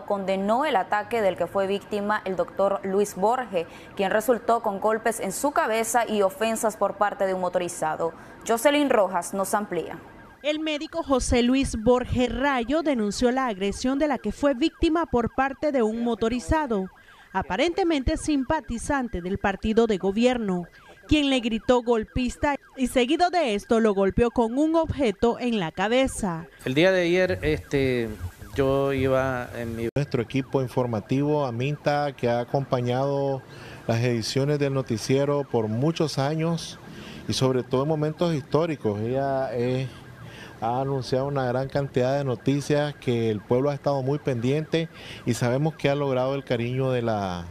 condenó el ataque del que fue víctima el doctor Luis Borge, quien resultó con golpes en su cabeza y ofensas por parte de un motorizado. Jocelyn Rojas nos amplía. El médico José Luis Borge Rayo denunció la agresión de la que fue víctima por parte de un motorizado, aparentemente simpatizante del partido de gobierno, quien le gritó golpista y seguido de esto lo golpeó con un objeto en la cabeza. El día de ayer este, yo iba en mi... Nuestro equipo informativo, Aminta, que ha acompañado las ediciones del noticiero por muchos años y sobre todo en momentos históricos. Ella ha anunciado una gran cantidad de noticias que el pueblo ha estado muy pendiente y sabemos que ha logrado el cariño de, la,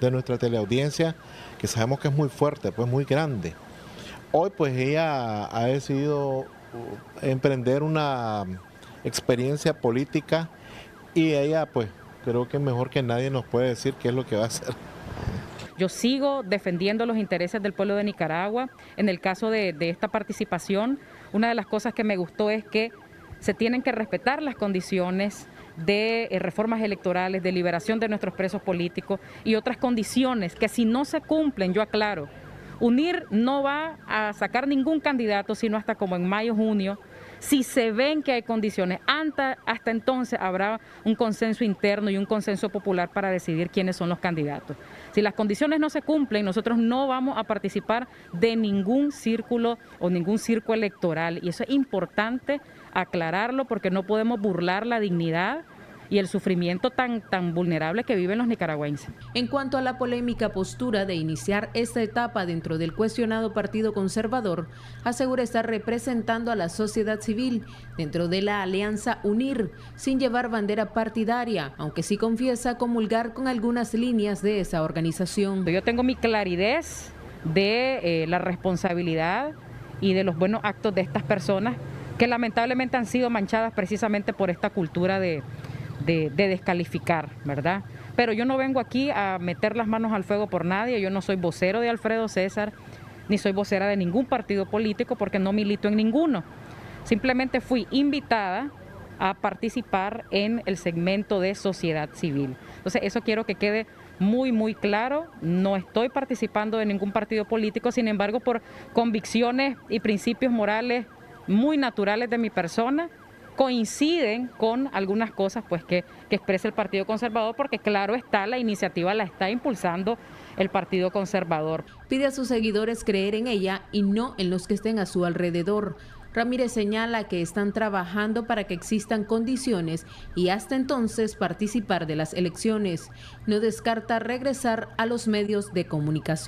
de nuestra teleaudiencia, que sabemos que es muy fuerte, pues muy grande. Hoy pues ella ha decidido emprender una experiencia política y ella pues creo que mejor que nadie nos puede decir qué es lo que va a hacer. Yo sigo defendiendo los intereses del pueblo de Nicaragua. En el caso de, de, esta participación, una de las cosas que me gustó es que se tienen que respetar las condiciones de eh, reformas electorales, de liberación de nuestros presos políticos y otras condiciones que si no se cumplen, yo aclaro, UNIR no va a sacar ningún candidato sino hasta como en mayo, junio, si se ven que hay condiciones, hasta, hasta entonces habrá un consenso interno y un consenso popular para decidir quiénes son los candidatos. Si las condiciones no se cumplen, nosotros no vamos a participar de ningún círculo o ningún circo electoral. Y eso es importante aclararlo porque no podemos burlar la dignidad y el sufrimiento tan, tan vulnerable que viven los nicaragüenses. En cuanto a la polémica postura de iniciar esta etapa dentro del cuestionado Partido Conservador, asegura estar representando a la sociedad civil dentro de la alianza UNIR, sin llevar bandera partidaria, aunque sí confiesa comulgar con algunas líneas de esa organización. Yo tengo mi claridad de eh, la responsabilidad y de los buenos actos de estas personas que lamentablemente han sido manchadas precisamente por esta cultura de, de, descalificar, ¿verdad? Pero yo no vengo aquí a meter las manos al fuego por nadie, yo no soy vocero de Alfredo César, ni soy vocera de ningún partido político porque no milito en ninguno. Simplemente fui invitada a participar en el segmento de sociedad civil. Entonces, eso quiero que quede muy, muy claro. No estoy participando de ningún partido político, sin embargo, por convicciones y principios morales muy naturales de mi persona, coinciden con algunas cosas pues, que, que expresa el Partido Conservador, porque claro está, la iniciativa la está impulsando el Partido Conservador. Pide a sus seguidores creer en ella y no en los que estén a su alrededor. Ramírez señala que están trabajando para que existan condiciones y hasta entonces participar de las elecciones. No descarta regresar a los medios de comunicación.